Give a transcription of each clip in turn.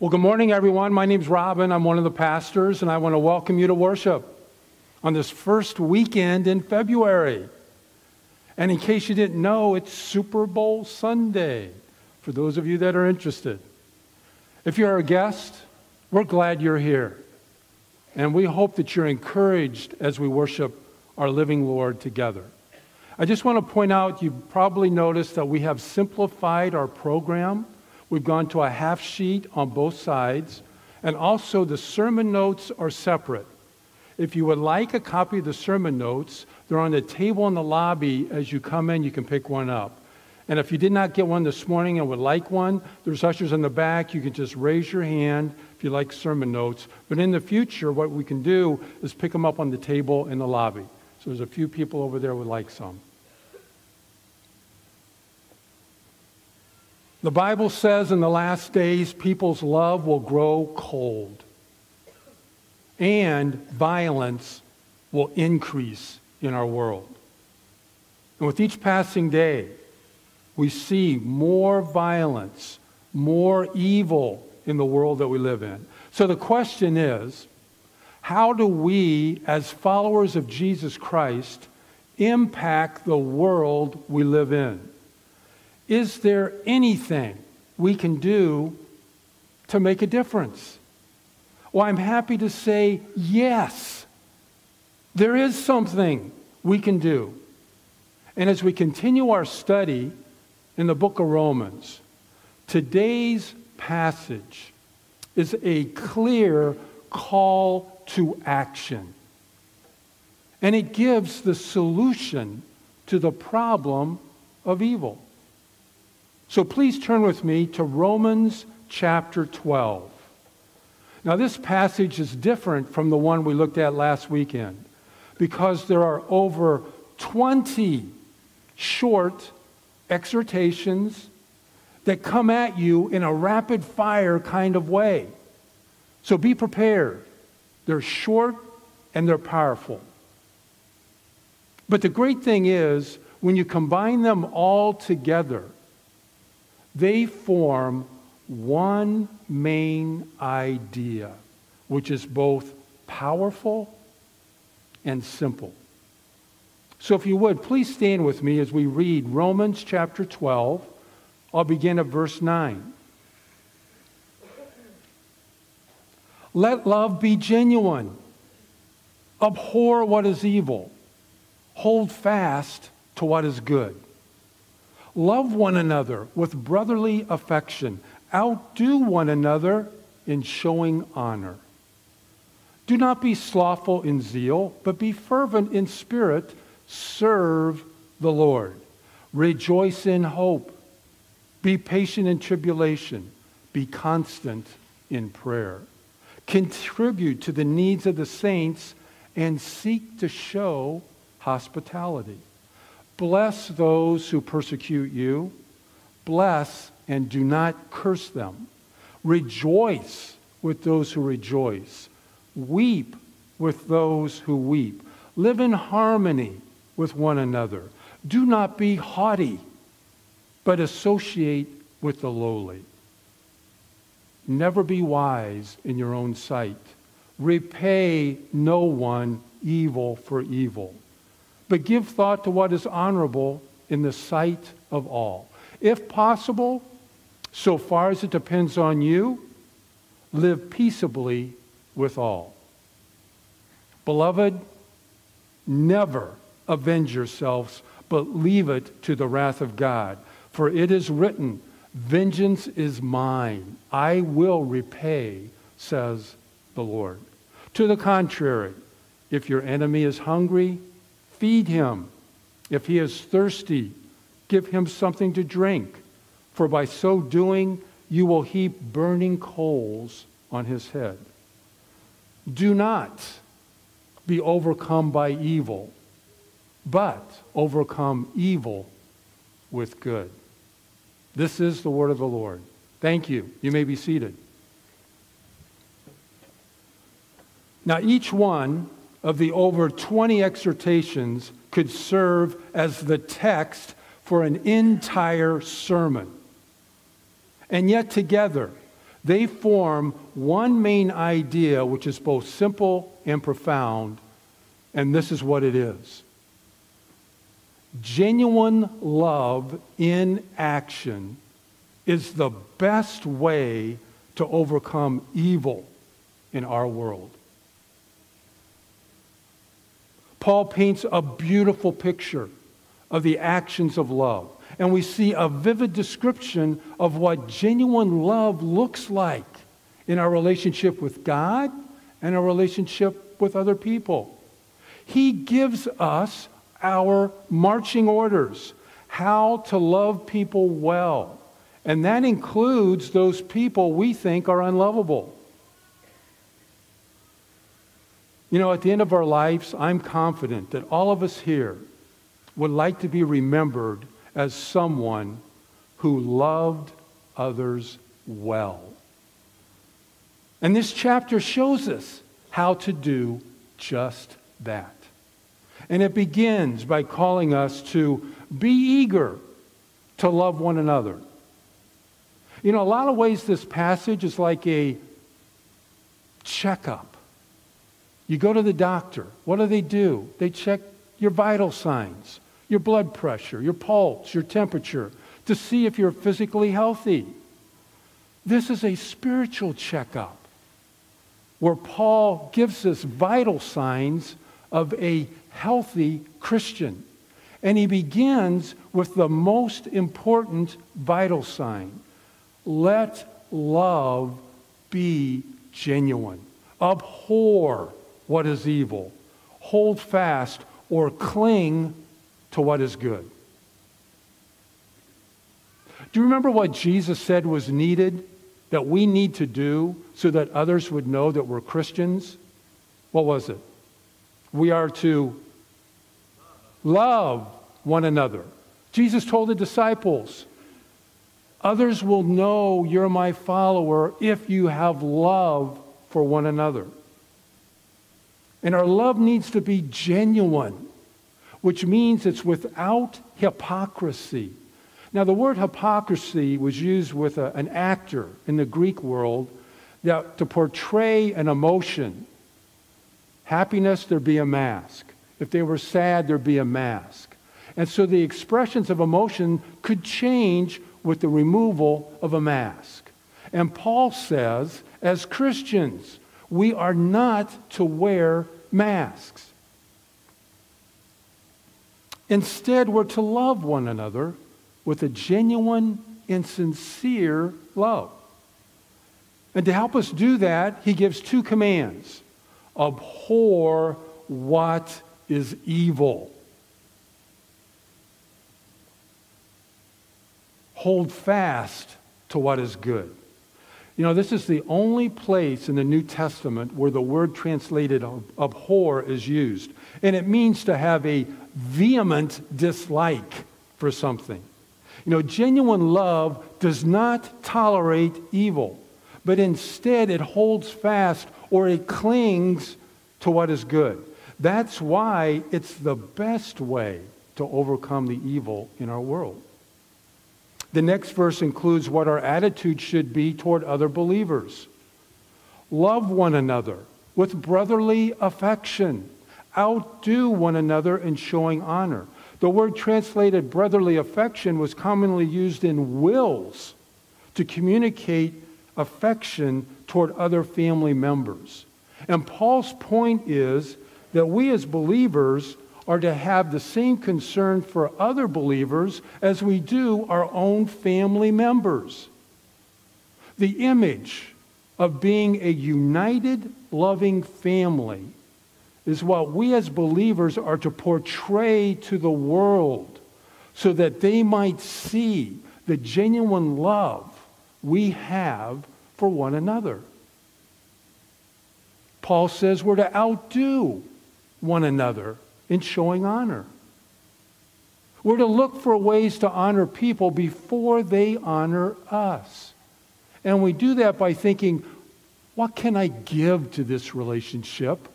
Well, good morning, everyone. My name's Robin. I'm one of the pastors, and I want to welcome you to worship on this first weekend in February. And in case you didn't know, it's Super Bowl Sunday for those of you that are interested. If you're a guest, we're glad you're here. And we hope that you're encouraged as we worship our living Lord together. I just want to point out you've probably noticed that we have simplified our program. We've gone to a half sheet on both sides, and also the sermon notes are separate. If you would like a copy of the sermon notes, they're on the table in the lobby. As you come in, you can pick one up. And if you did not get one this morning and would like one, there's ushers in the back. You can just raise your hand if you like sermon notes. But in the future, what we can do is pick them up on the table in the lobby. So there's a few people over there would like some. The Bible says in the last days, people's love will grow cold and violence will increase in our world. And with each passing day, we see more violence, more evil in the world that we live in. So the question is how do we, as followers of Jesus Christ, impact the world we live in? Is there anything we can do to make a difference? Well, I'm happy to say yes. There is something we can do. And as we continue our study in the book of Romans, today's passage is a clear call to action. And it gives the solution to the problem of evil. So please turn with me to Romans chapter 12. Now, this passage is different from the one we looked at last weekend because there are over 20 short exhortations that come at you in a rapid fire kind of way. So be prepared. They're short and they're powerful. But the great thing is, when you combine them all together, they form one main idea, which is both powerful and simple. So, if you would, please stand with me as we read Romans chapter 12. I'll begin at verse 9. Let love be genuine. Abhor what is evil. Hold fast to what is good. Love one another with brotherly affection. Outdo one another in showing honor. Do not be slothful in zeal, but be fervent in spirit. Serve the Lord. Rejoice in hope. Be patient in tribulation. Be constant in prayer. Contribute to the needs of the saints and seek to show hospitality. Bless those who persecute you. Bless and do not curse them. Rejoice with those who rejoice. Weep with those who weep. Live in harmony with one another. Do not be haughty, but associate with the lowly. Never be wise in your own sight. Repay no one evil for evil but give thought to what is honorable in the sight of all. If possible, so far as it depends on you, live peaceably with all. Beloved, never avenge yourselves, but leave it to the wrath of God. For it is written, Vengeance is mine, I will repay, says the Lord. To the contrary, if your enemy is hungry, Feed him. If he is thirsty, give him something to drink, for by so doing, you will heap burning coals on his head. Do not be overcome by evil, but overcome evil with good. This is the word of the Lord. Thank you. You may be seated. Now, each one of the over 20 exhortations could serve as the text for an entire sermon. And yet, together, They form one main idea, which is both simple and profound, and this is what it is genuine love in action is the best way to overcome evil in our world. Paul paints a beautiful picture of the actions of love. And we see a vivid description of what genuine love looks like in our relationship with God and our relationship with other people. He gives us our marching orders, how to love people well. And that includes those people we think are unlovable. You know, at the end of our lives, I'm confident that all of us here would like to be remembered as someone who loved others well. And this chapter shows us how to do just that. And it begins by calling us to be eager to love one another. You know, a lot of ways this passage is like a checkup. You go to the doctor. What do they do? They check your vital signs, your blood pressure, your pulse, your temperature, to see if you're physically healthy. This is a spiritual checkup where Paul gives us vital signs of a healthy Christian. And he begins with the most important vital sign let love be genuine. Abhor what is evil. Hold fast or cling to what is good. Do you remember what Jesus said was needed, that we need to do so that others would know that we're Christians? What was it? We are to love one another. Jesus told the disciples, Others will know you're my follower if you have love for one another. And our love needs to be genuine, which means it's without hypocrisy. Now, the word hypocrisy was used with a, an actor in the Greek world that, to portray an emotion. Happiness, there'd be a mask. If they were sad, there'd be a mask. And so the expressions of emotion could change with the removal of a mask. And Paul says, as Christians, we are not to wear masks. Instead, we're to love one another with a genuine and sincere love. And to help us do that, he gives two commands abhor what is evil, hold fast to what is good. You know, this is the only place in the New Testament where the word translated abhor is used. And it means to have a vehement dislike for something. You know, genuine love does not tolerate evil, but instead it holds fast or it clings to what is good. That's why it's the best way to overcome the evil in our world. The next verse includes what our attitude should be toward other believers. Love one another with brotherly affection. Outdo one another in showing honor. The word translated brotherly affection was commonly used in wills to communicate affection toward other family members. And Paul's point is that we as believers are to have the same concern for other believers as we do our own family members. The image of being a united, loving family is what we as believers are to portray to the world so that they might see the genuine love we have for one another. Paul says we're to outdo one another in showing honor. We're to look for ways to honor people before they honor us. And we do that by thinking, what can I give to this relationship?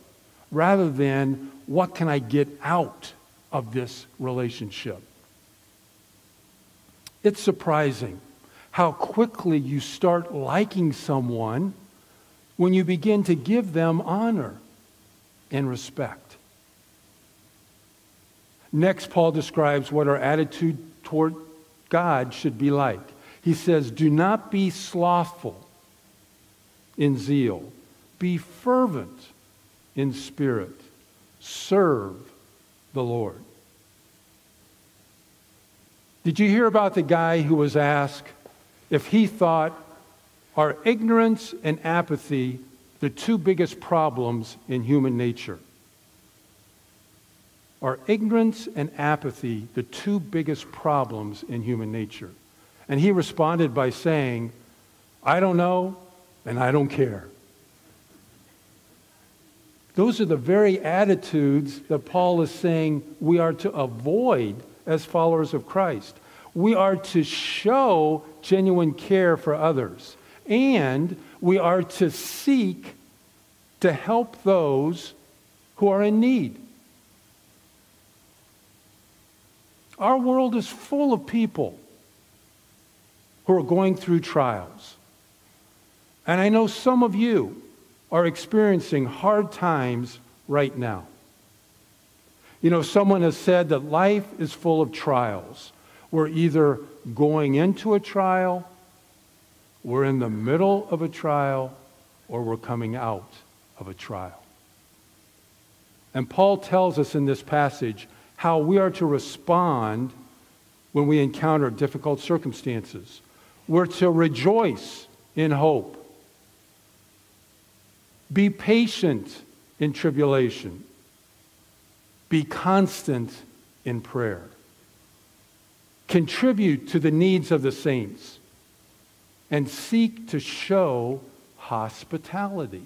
Rather than, what can I get out of this relationship? It's surprising how quickly you start liking someone when you begin to give them honor and respect. Next, Paul describes what our attitude toward God should be like. He says, Do not be slothful in zeal, be fervent in spirit, serve the Lord. Did you hear about the guy who was asked if he thought are ignorance and apathy the two biggest problems in human nature? Are ignorance and apathy the two biggest problems in human nature? And he responded by saying, I don't know and I don't care. Those are the very attitudes that Paul is saying we are to avoid as followers of Christ. We are to show genuine care for others, and we are to seek to help those who are in need. Our world is full of people who are going through trials. And I know some of you are experiencing hard times right now. You know, someone has said that life is full of trials. We're either going into a trial, we're in the middle of a trial, or we're coming out of a trial. And Paul tells us in this passage how we are to respond when we encounter difficult circumstances. We're to rejoice in hope. Be patient in tribulation. Be constant in prayer. Contribute to the needs of the saints and seek to show hospitality.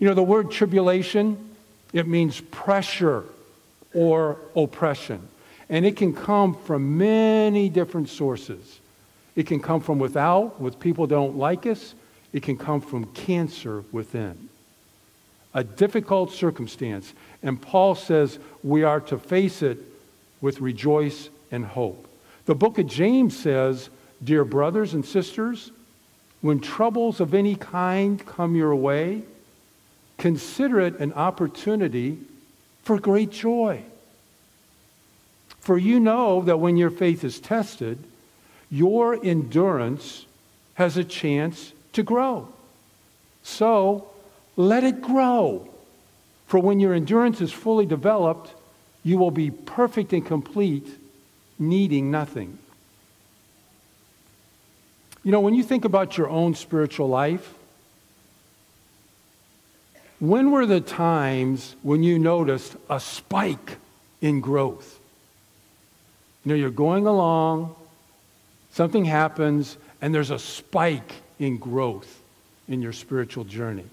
You know, the word tribulation, it means pressure or oppression. And it can come from many different sources. It can come from without, with people don't like us. It can come from cancer within. A difficult circumstance. And Paul says we are to face it with rejoice and hope. The book of James says, Dear brothers and sisters, when troubles of any kind come your way, consider it an opportunity for great joy. For you know that when your faith is tested, your endurance has a chance to grow. So let it grow. For when your endurance is fully developed, you will be perfect and complete, needing nothing. You know, when you think about your own spiritual life, when were the times when you noticed a spike in growth? You know, you're going along, something happens, and there's a spike in growth in your spiritual journey.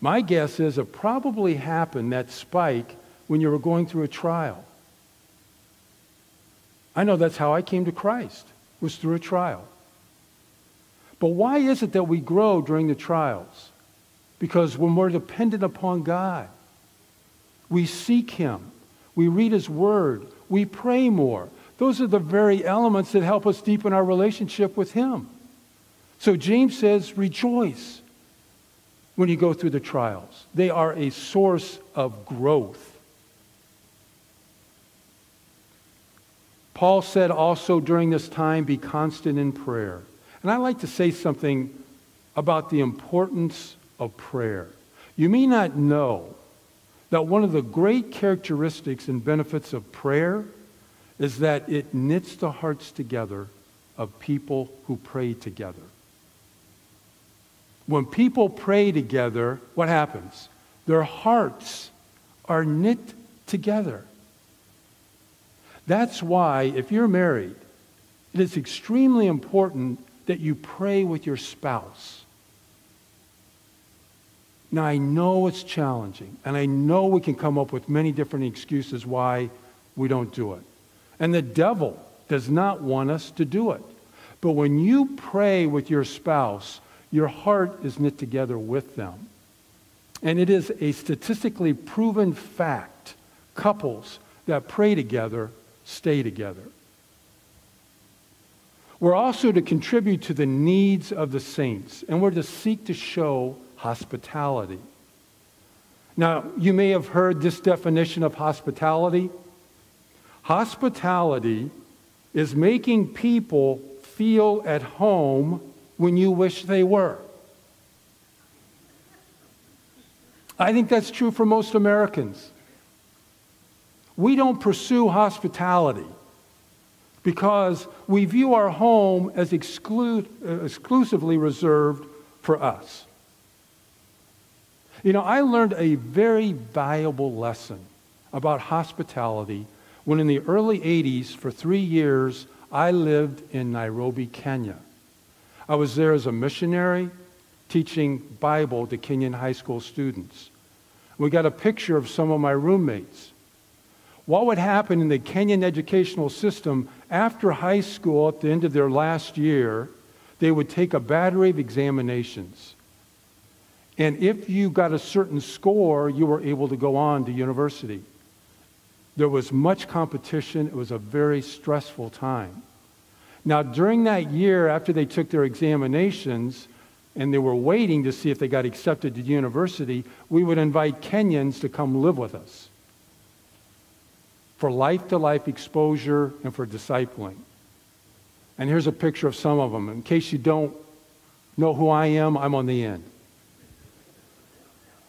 My guess is it probably happened, that spike, when you were going through a trial. I know that's how I came to Christ, was through a trial. But why is it that we grow during the trials? Because when we're dependent upon God, we seek Him, we read His Word, we pray more, those are the very elements that help us deepen our relationship with Him. So James says, rejoice when you go through the trials. They are a source of growth. Paul said also during this time, be constant in prayer. And I'd like to say something about the importance of prayer. You may not know that one of the great characteristics and benefits of prayer is that it knits the hearts together of people who pray together. When people pray together, what happens? Their hearts are knit together. That's why, if you're married, it is extremely important that you pray with your spouse. Now, I know it's challenging, and I know we can come up with many different excuses why we don't do it. And the devil does not want us to do it. But when you pray with your spouse, your heart is knit together with them. And it is a statistically proven fact couples that pray together stay together. We're also to contribute to the needs of the saints, and we're to seek to show hospitality. Now, you may have heard this definition of hospitality. Hospitality is making people feel at home when you wish they were. I think that's true for most Americans. We don't pursue hospitality because we view our home as exclu- uh, exclusively reserved for us. You know, I learned a very valuable lesson about hospitality when in the early 80s, for three years, I lived in Nairobi, Kenya. I was there as a missionary teaching Bible to Kenyan high school students. We got a picture of some of my roommates. What would happen in the Kenyan educational system after high school, at the end of their last year, they would take a battery of examinations. And if you got a certain score, you were able to go on to university. There was much competition. It was a very stressful time. Now, during that year, after they took their examinations and they were waiting to see if they got accepted to university, we would invite Kenyans to come live with us for life to life exposure and for discipling. And here's a picture of some of them. In case you don't know who I am, I'm on the end.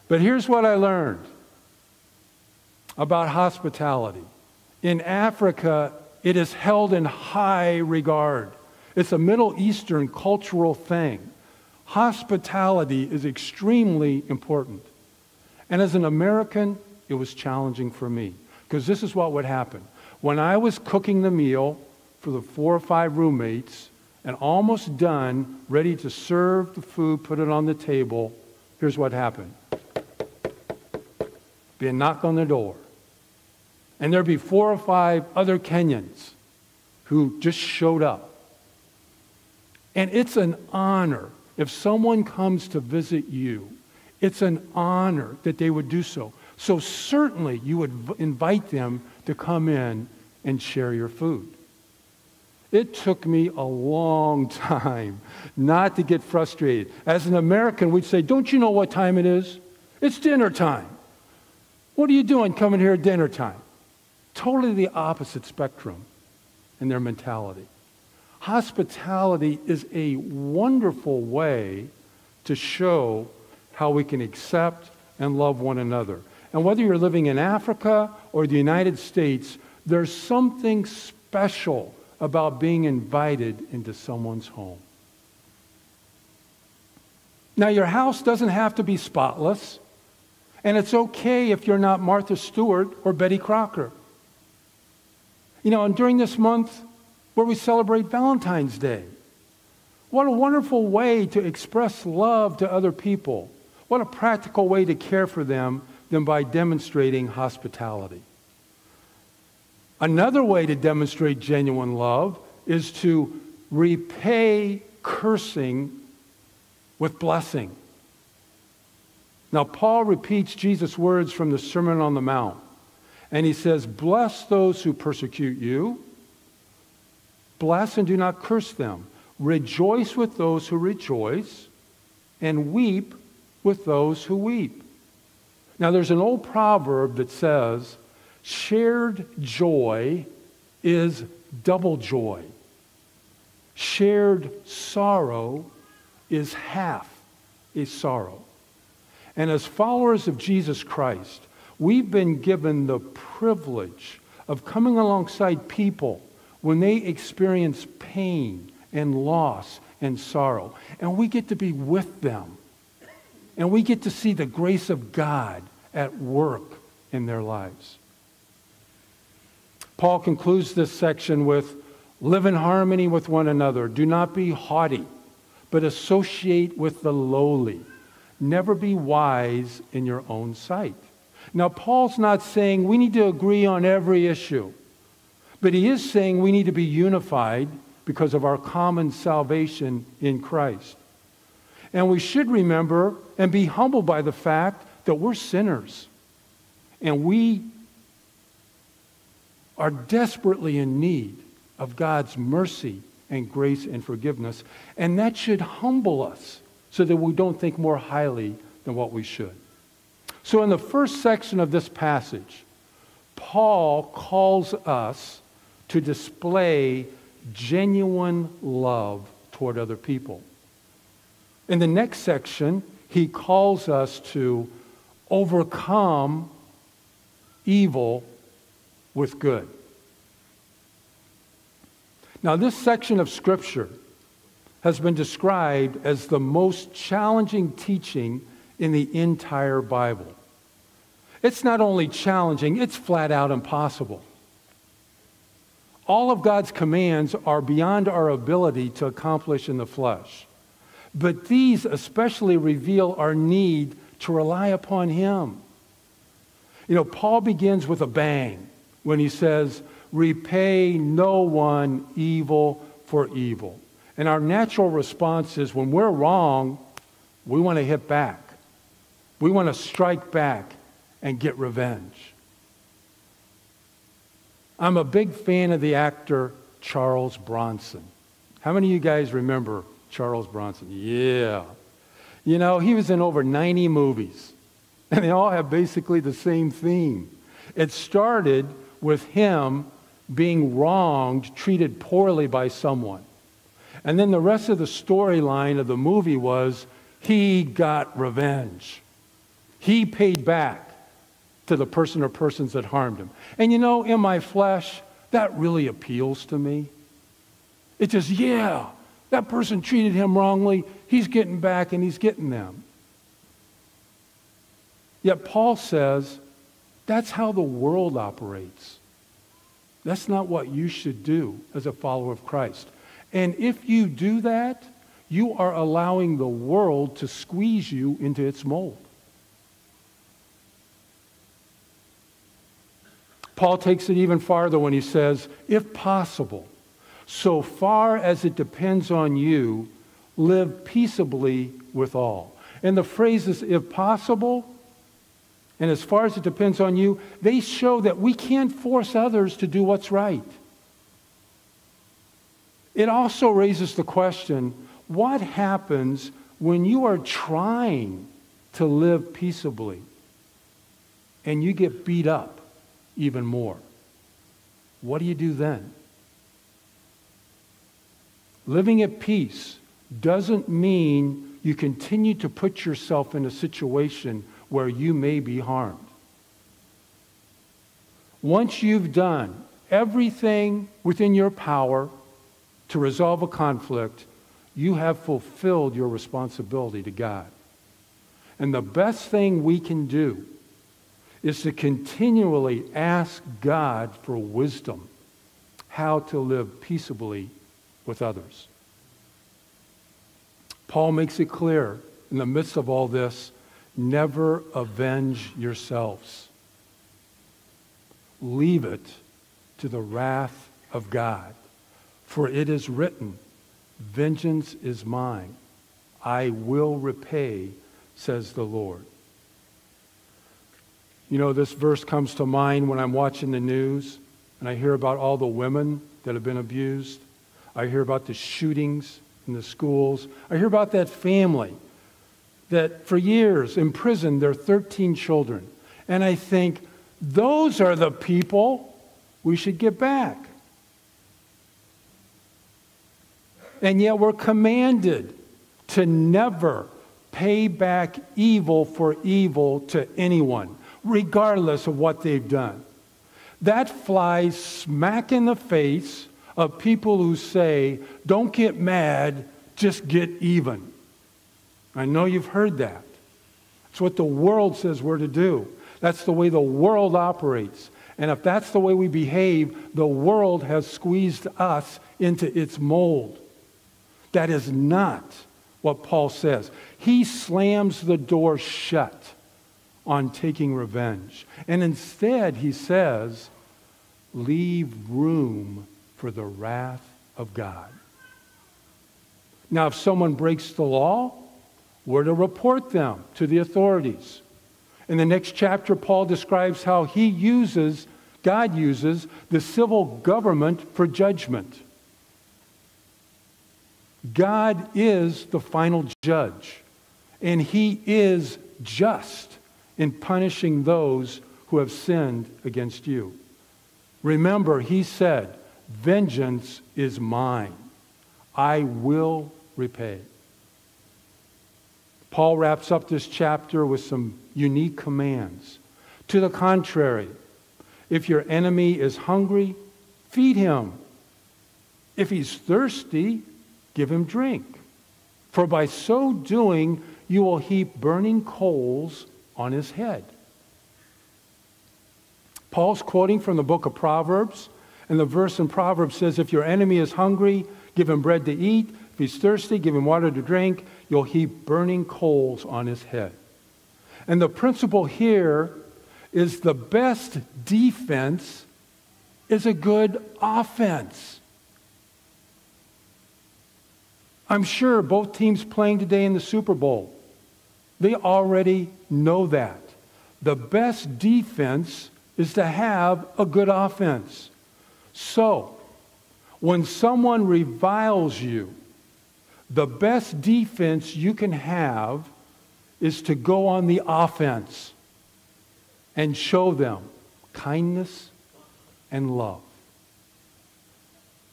But here's what I learned about hospitality. In Africa, it is held in high regard. It's a Middle Eastern cultural thing. Hospitality is extremely important. And as an American, it was challenging for me because this is what would happen. When I was cooking the meal for the four or five roommates and almost done, ready to serve the food, put it on the table, here's what happened. Be a knock on the door and there'd be four or five other Kenyans who just showed up. And it's an honor if someone comes to visit you, it's an honor that they would do so. So certainly you would invite them to come in and share your food. It took me a long time not to get frustrated. As an American, we'd say, Don't you know what time it is? It's dinner time. What are you doing coming here at dinner time? totally the opposite spectrum in their mentality. Hospitality is a wonderful way to show how we can accept and love one another. And whether you're living in Africa or the United States, there's something special about being invited into someone's home. Now, your house doesn't have to be spotless, and it's okay if you're not Martha Stewart or Betty Crocker. You know, and during this month where we celebrate Valentine's Day, what a wonderful way to express love to other people. What a practical way to care for them than by demonstrating hospitality. Another way to demonstrate genuine love is to repay cursing with blessing. Now, Paul repeats Jesus' words from the Sermon on the Mount. And he says, Bless those who persecute you. Bless and do not curse them. Rejoice with those who rejoice, and weep with those who weep. Now, there's an old proverb that says, Shared joy is double joy. Shared sorrow is half a sorrow. And as followers of Jesus Christ, We've been given the privilege of coming alongside people when they experience pain and loss and sorrow. And we get to be with them. And we get to see the grace of God at work in their lives. Paul concludes this section with live in harmony with one another. Do not be haughty, but associate with the lowly. Never be wise in your own sight. Now, Paul's not saying we need to agree on every issue, but he is saying we need to be unified because of our common salvation in Christ. And we should remember and be humbled by the fact that we're sinners and we are desperately in need of God's mercy and grace and forgiveness. And that should humble us so that we don't think more highly than what we should. So, in the first section of this passage, Paul calls us to display genuine love toward other people. In the next section, he calls us to overcome evil with good. Now, this section of Scripture has been described as the most challenging teaching in the entire Bible. It's not only challenging, it's flat out impossible. All of God's commands are beyond our ability to accomplish in the flesh. But these especially reveal our need to rely upon Him. You know, Paul begins with a bang when he says, Repay no one evil for evil. And our natural response is when we're wrong, we want to hit back. We want to strike back and get revenge. I'm a big fan of the actor Charles Bronson. How many of you guys remember Charles Bronson? Yeah. You know, he was in over 90 movies, and they all have basically the same theme. It started with him being wronged, treated poorly by someone. And then the rest of the storyline of the movie was he got revenge. He paid back to the person or persons that harmed him. And you know, in my flesh, that really appeals to me. It just, yeah, that person treated him wrongly. He's getting back and he's getting them. Yet Paul says that's how the world operates. That's not what you should do as a follower of Christ. And if you do that, you are allowing the world to squeeze you into its mold. Paul takes it even farther when he says, if possible, so far as it depends on you, live peaceably with all. And the phrases, if possible, and as far as it depends on you, they show that we can't force others to do what's right. It also raises the question what happens when you are trying to live peaceably and you get beat up? even more. What do you do then? Living at peace doesn't mean you continue to put yourself in a situation where you may be harmed. Once you've done everything within your power to resolve a conflict, you have fulfilled your responsibility to God. And the best thing we can do is to continually ask God for wisdom how to live peaceably with others. Paul makes it clear in the midst of all this never avenge yourselves. Leave it to the wrath of God. For it is written, Vengeance is mine. I will repay, says the Lord. You know, this verse comes to mind when I'm watching the news and I hear about all the women that have been abused. I hear about the shootings in the schools. I hear about that family that for years imprisoned their 13 children. And I think, those are the people we should get back. And yet we're commanded to never pay back evil for evil to anyone regardless of what they've done. That flies smack in the face of people who say, don't get mad, just get even. I know you've heard that. It's what the world says we're to do. That's the way the world operates. And if that's the way we behave, the world has squeezed us into its mold. That is not what Paul says. He slams the door shut on taking revenge. And instead, he says, leave room for the wrath of God. Now, if someone breaks the law, we're to report them to the authorities. In the next chapter, Paul describes how he uses, God uses, the civil government for judgment. God is the final judge, and He is just in punishing those who have sinned against you. Remember, He said, Vengeance is mine. I will repay. Paul wraps up this chapter with some unique commands. To the contrary, if your enemy is hungry, feed him. If he's thirsty, give him drink. For by so doing, you will heap burning coals on his head. Paul's quoting from the book of Proverbs, and the verse in Proverbs says, If your enemy is hungry, give him bread to eat. If he's thirsty, give him water to drink. You'll heap burning coals on his head. And the principle here is the best defense is a good offense. I'm sure both teams playing today in the Super Bowl, they already know that. The best defense is to have a good offense. So, when someone reviles you, the best defense you can have is to go on the offense and show them kindness and love.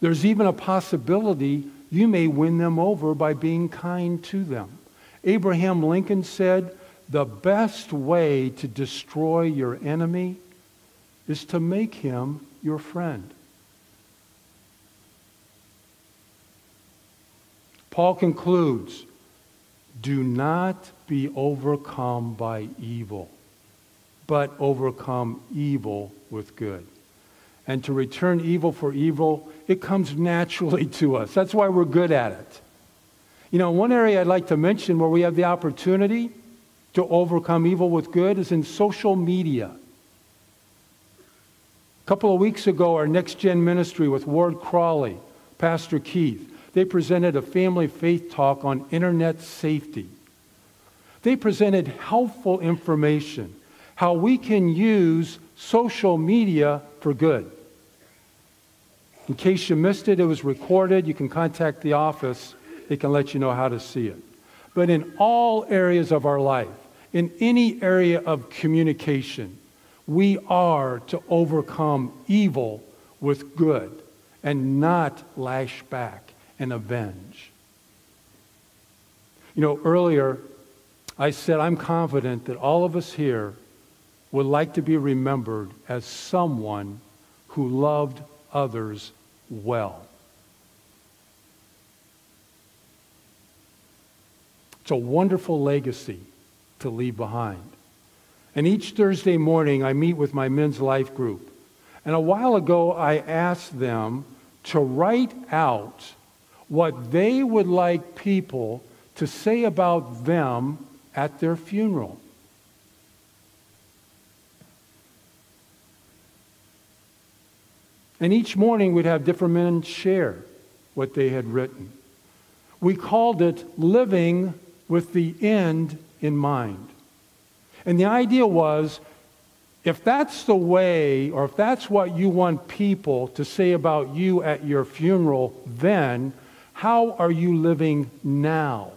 There's even a possibility you may win them over by being kind to them. Abraham Lincoln said, The best way to destroy your enemy is to make him your friend. Paul concludes do not be overcome by evil, but overcome evil with good. And to return evil for evil, it comes naturally to us. That's why we're good at it. You know, one area I'd like to mention where we have the opportunity to overcome evil with good is in social media. A couple of weeks ago, our Next Gen ministry with Ward Crawley, Pastor Keith, they presented a family faith talk on internet safety. They presented helpful information, how we can use social media for good. In case you missed it, it was recorded. You can contact the office, they can let you know how to see it. But in all areas of our life, in any area of communication, we are to overcome evil with good and not lash back and avenge. You know, earlier I said I'm confident that all of us here would like to be remembered as someone who loved others well. It's a wonderful legacy to leave behind. And each Thursday morning, I meet with my men's life group. And a while ago, I asked them to write out what they would like people to say about them at their funeral. And each morning we'd have different men share what they had written. We called it Living with the End in Mind. And the idea was if that's the way, or if that's what you want people to say about you at your funeral, then how are you living now?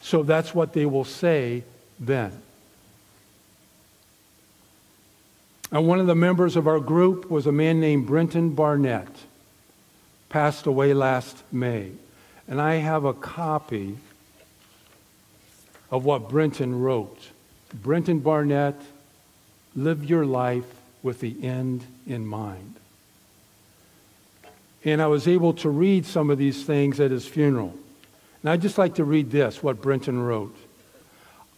So that's what they will say then. And one of the members of our group was a man named Brenton Barnett, passed away last May. And I have a copy of what Brenton wrote. Brenton Barnett, live your life with the end in mind. And I was able to read some of these things at his funeral. And I'd just like to read this, what Brenton wrote.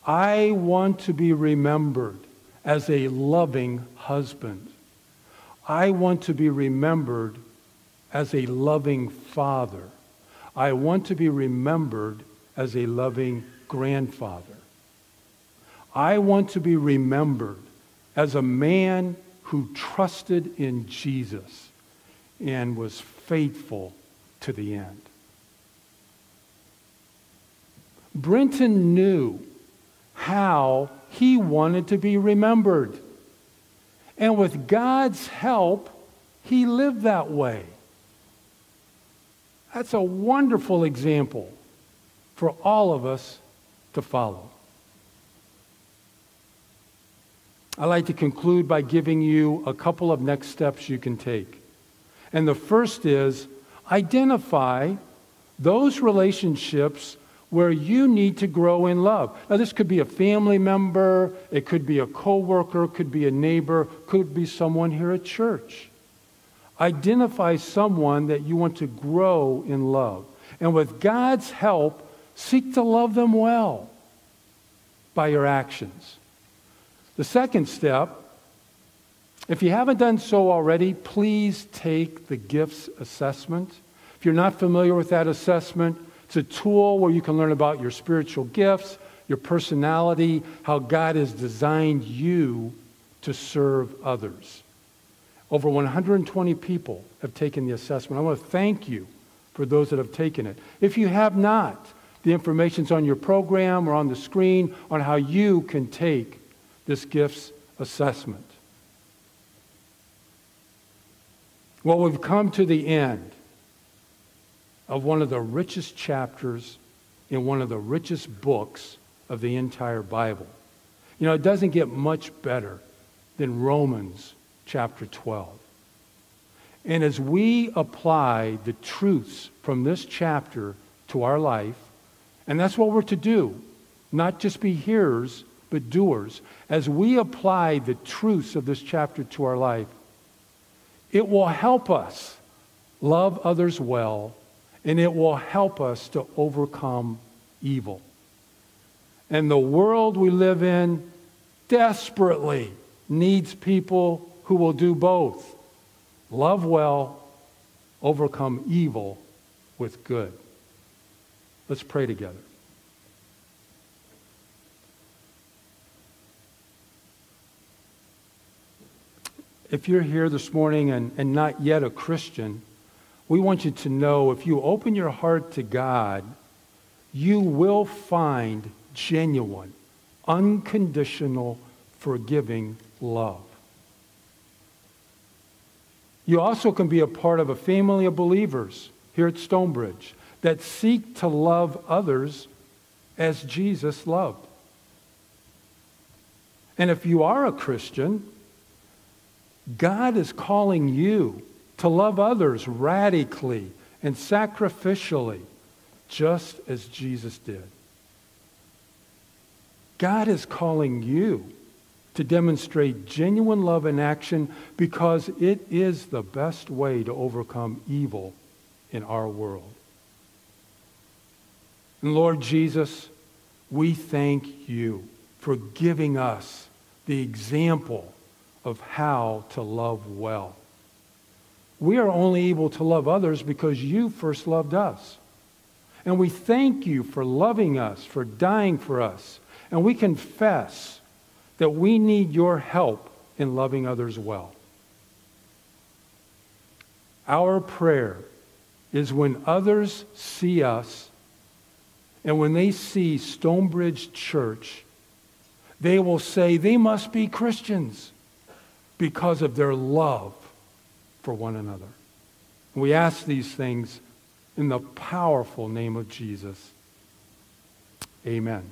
I want to be remembered as a loving husband. I want to be remembered as a loving father. I want to be remembered as a loving grandfather. I want to be remembered as a man who trusted in Jesus and was faithful to the end. Brenton knew how he wanted to be remembered. And with God's help, he lived that way. That's a wonderful example for all of us to follow. I'd like to conclude by giving you a couple of next steps you can take. And the first is identify those relationships where you need to grow in love. Now, this could be a family member, it could be a coworker, could be a neighbor, could be someone here at church. Identify someone that you want to grow in love. And with God's help, seek to love them well by your actions. The second step, if you haven't done so already, please take the gifts assessment. If you're not familiar with that assessment, it's a tool where you can learn about your spiritual gifts, your personality, how God has designed you to serve others. Over 120 people have taken the assessment. I want to thank you for those that have taken it. If you have not, the information's on your program or on the screen on how you can take this gifts assessment. Well, we've come to the end of one of the richest chapters in one of the richest books of the entire Bible. You know, it doesn't get much better than Romans chapter 12. And as we apply the truths from this chapter to our life, and that's what we're to do, not just be hearers, but doers. As we apply the truths of this chapter to our life, it will help us love others well and it will help us to overcome evil. And the world we live in desperately needs people who will do both love well, overcome evil with good. Let's pray together. If you're here this morning and, and not yet a Christian, we want you to know if you open your heart to God, you will find genuine, unconditional, forgiving love. You also can be a part of a family of believers here at Stonebridge that seek to love others as Jesus loved. And if you are a Christian, God is calling you to love others radically and sacrificially, just as Jesus did. God is calling you to demonstrate genuine love in action because it is the best way to overcome evil in our world. And Lord Jesus, we thank you for giving us the example of how to love well. We are only able to love others because you first loved us. And we thank you for loving us, for dying for us. And we confess that we need your help in loving others well. Our prayer is when others see us and when they see Stonebridge Church, they will say they must be Christians because of their love for one another. We ask these things in the powerful name of Jesus. Amen.